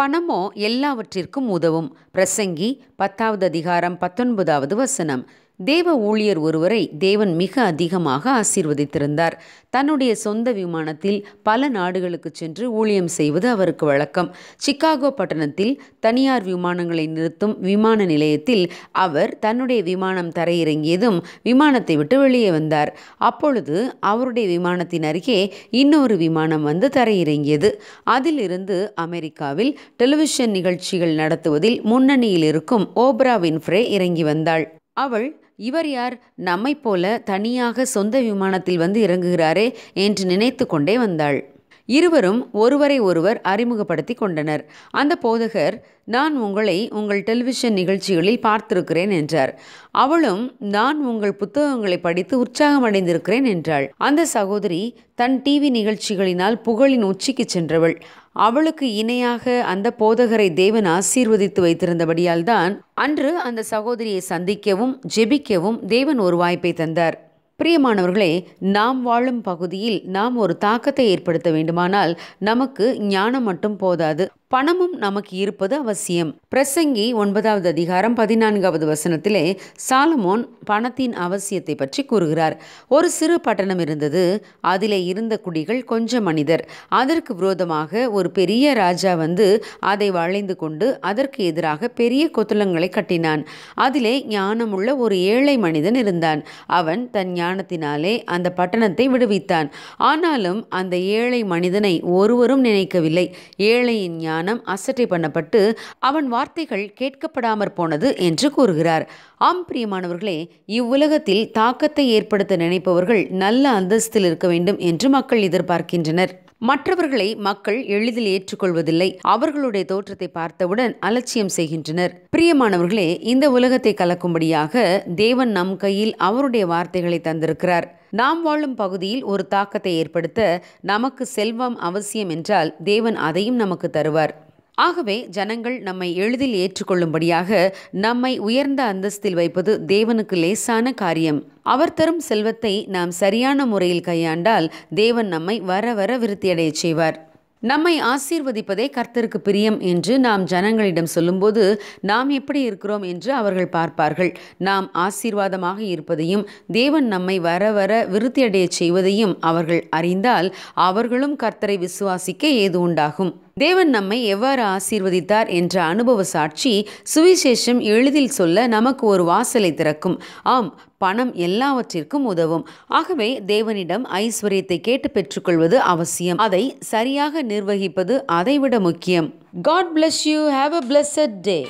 பணமோ எல்லாவற்றிற்கும் உதவும். பிரசங்கி பத்தாவது அதிகாரம் பத்தொன்பதாவது வசனம். தேவ ஊழியர் ஒருவரை தேவன் மிக அதிகமாக ஆசீர்வதித்திருந்தார். தன்னுடைய சொந்த விமானத்தில் பல நாடுகளுக்கு சென்று ஊழியம் செய்வது அவருக்கு வழக்கம். சிக்காகோ பட்டணத்தில் தனியார் விமானங்களை நிறுத்தும் விமான நிலையத்தில் அவர் தன்னுடைய விமானம் தரையிறங்கியதும் விமானத்தை விட்டு வெளியே வந்தார். அப்பொழுது அவருடைய விமானத்தின் அருகே இன்னொரு விமானம் வந்து தரையிறங்கியது. அதிலிருந்து அமெரிக்காவில் டெலிவிஷன் நிகழ்ச்சிகள் நடத்துவதில் முன்னணியில் இருக்கும் ஓப்ரா வின்ஃப்ரே இறங்கி வந்தாள். அவள் இவர் யார்? நம்மைப் போல தனியாக சொந்த விமானத்தில் வந்து இறங்குகிறாரே என்று நினைத்து கொண்டே வந்தாள். இருவரும் ஒருவரை ஒருவர் அறிமுகப்படுத்தி கொண்டனர். அந்த போதகர் நான் உங்களை உங்கள் டெலிவிஷன் நிகழ்ச்சிகளில் பார்த்திருக்கிறேன் என்றார். அவளும் நான் உங்கள் புத்தகங்களை படித்து உற்சாகமடைந்திருக்கிறேன் என்றாள். அந்த சகோதரி தன் டிவி நிகழ்ச்சிகளினால் புகழின் உச்சிக்கு சென்றவள். அவளுக்கு இணையாக அந்த போதகரை தேவன் ஆசீர்வதித்து வைத்திருந்தபடியால் தான் அன்று அந்த சகோதரியை சந்திக்கவும் ஜெபிக்கவும் தேவன் ஒரு வாய்ப்பை தந்தார். பிரியமானவர்களே நாம் வாழும் பகுதியில் நாம் ஒரு தாக்கத்தை ஏற்படுத்த வேண்டுமானால் நமக்கு ஞானம் மட்டும் போதாது. பணமும் நமக்கு இருப்பது அவசியம். பிரசங்கி ஒன்பதாவது அதிகாரம் பதினான்காவது வசனத்திலே சாலமோன் பணத்தின் அவசியத்தை பற்றி கூறுகிறார். ஒரு சிறு பட்டணம் இருந்தது. அதிலே இருந்த குடிகள் கொஞ்சம் மனிதர். அதற்கு விரோதமாக ஒரு பெரிய ராஜா வந்து அதை வளைந்து கொண்டு அதற்கு எதிராக பெரிய கொத்தளங்களை கட்டினான். அதிலே ஞானமுள்ள ஒரு ஏழை மனிதன் இருந்தான். அவன் தன் ஞானத்தினாலே அந்த பட்டணத்தை விடுவித்தான். ஆனாலும் அந்த ஏழை மனிதனை ஒருவரும் நினைக்கவில்லை. ஏழையின் ஞானம் அசட்டை பண்ணப்பட்டு அவன் வார்த்தைகள் கேட்கப்படாமற் போனது என்று கூறுகிறார். ஆம் பிரியமானவர்களே இவ்வுலகத்தில் தாக்கத்தை ஏற்படுத்த நினைப்பவர்கள் நல்ல அந்தஸ்தில் இருக்க வேண்டும் என்று மக்கள் எதிர்பார்க்கின்றனர். மற்றவர்களை மக்கள் எளிதில் ஏற்றுக்கொள்வதில்லை. அவர்களுடைய தோற்றத்தை பார்த்தவுடன் அலட்சியம் செய்கின்றனர். பிரியமானவர்களே இந்த உலகத்தை கலக்கும்படியாக தேவன் நம் கையில் அவருடைய வார்த்தைகளை தந்திருக்கிறார். நாம் வாழும் பகுதியில் ஒரு தாக்கத்தை ஏற்படுத்த நமக்கு செல்வம் அவசியம் என்றால் தேவன் அதையும் நமக்கு தருவார். ஆகவே ஜனங்கள் நம்மை எளிதில் ஏற்றுக்கொள்ளும்படியாக நம்மை உயர்ந்த அந்தஸ்தில் வைப்பது தேவனுக்கு லேசான காரியம். அவர் தரும் செல்வத்தை நாம் சரியான முறையில் கையாண்டால் தேவன் நம்மை வர வர விருத்தியடையச் செய்வார். நம்மை ஆசீர்வதிப்பதே கர்த்தருக்கு பிரியம் என்று நாம் ஜனங்களிடம் சொல்லும்போது நாம் எப்படி இருக்கிறோம் என்று அவர்கள் பார்ப்பார்கள். நாம் ஆசீர்வாதமாக இருப்பதையும் தேவன் நம்மை வர வர விருத்தியடையச் செய்வதையும் அவர்கள் அறிந்தால் அவர்களும் கர்த்தரை விசுவாசிக்க ஏது உண்டாகும் தேவன் நம்மை எவ்வாறு ஆசீர்வதித்தார் என்ற அனுபவ சாட்சி சுவிசேஷம் எளிதில் சொல்ல நமக்கு ஒரு வாசலை திறக்கும். ஆம் பணம் எல்லாவற்றிற்கும் உதவும். ஆகவே தேவனிடம் ஐஸ்வர்யத்தை கேட்டு பெற்றுக்கொள்வது அவசியம். அதை சரியாக நிர்வகிப்பது அதைவிட முக்கியம். God bless you have a blessed day